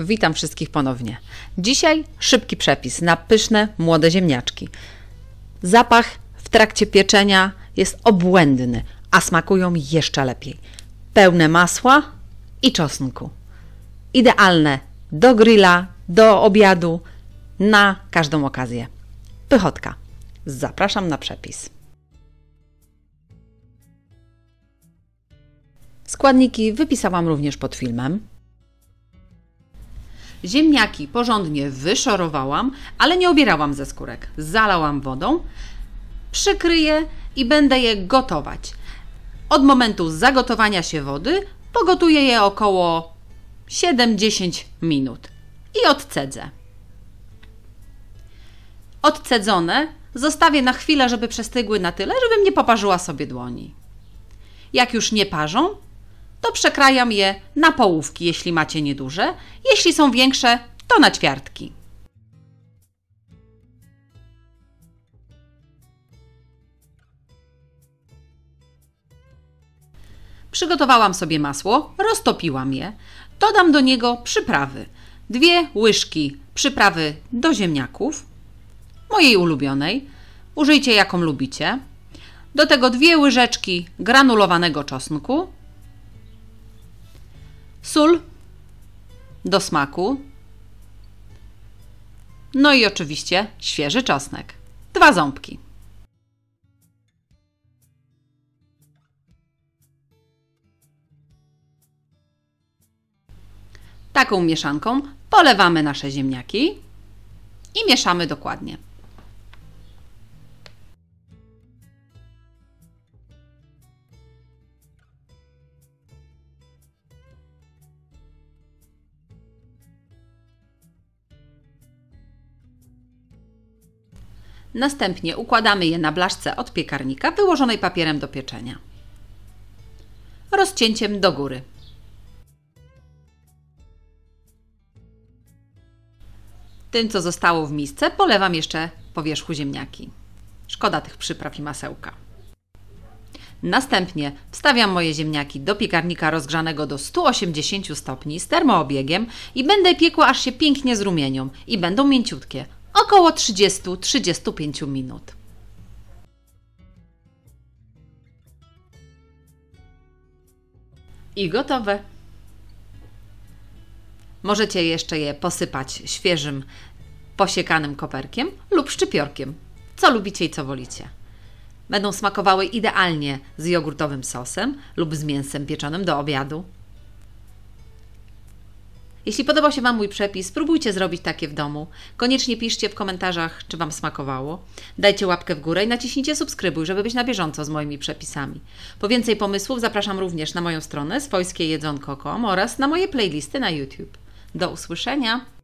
Witam wszystkich ponownie. Dzisiaj szybki przepis na pyszne młode ziemniaczki. Zapach w trakcie pieczenia jest obłędny, a smakują jeszcze lepiej. Pełne masła i czosnku. Idealne do grilla, do obiadu, na każdą okazję. Pychotka. Zapraszam na przepis. Składniki wypisałam również pod filmem. Ziemniaki porządnie wyszorowałam, ale nie obierałam ze skórek. Zalałam wodą, przykryję i będę je gotować. Od momentu zagotowania się wody pogotuję je około 7-10 minut i odcedzę. Odcedzone zostawię na chwilę, żeby przestygły na tyle, żebym nie poparzyła sobie dłoni. Jak już nie parzą, to przekrajam je na połówki, jeśli macie nieduże. Jeśli są większe, to na ćwiartki. Przygotowałam sobie masło, roztopiłam je. Dodam do niego przyprawy. Dwie łyżki przyprawy do ziemniaków, mojej ulubionej. Użyjcie jaką lubicie. Do tego dwie łyżeczki granulowanego czosnku, sól do smaku, no i oczywiście świeży czosnek. Dwa ząbki. Taką mieszanką polewamy nasze ziemniaki i mieszamy dokładnie. Następnie układamy je na blaszce od piekarnika wyłożonej papierem do pieczenia. Rozcięciem do góry. Tym, co zostało w misce, polewam jeszcze po wierzchu ziemniaki. Szkoda tych przypraw i masełka. Następnie wstawiam moje ziemniaki do piekarnika rozgrzanego do 180 stopni z termoobiegiem i będę piekła aż się pięknie zrumienią i będą mięciutkie około 30-35 minut. I gotowe. Możecie jeszcze je posypać świeżym, posiekanym koperkiem lub szczypiorkiem. Co lubicie i co wolicie. Będą smakowały idealnie z jogurtowym sosem lub z mięsem pieczonym do obiadu. Jeśli podobał się Wam mój przepis, spróbujcie zrobić takie w domu. Koniecznie piszcie w komentarzach, czy Wam smakowało. Dajcie łapkę w górę i naciśnijcie subskrybuj, żeby być na bieżąco z moimi przepisami. Po więcej pomysłów zapraszam również na moją stronę swojskiejedzonko.com oraz na moje playlisty na YouTube. Do usłyszenia!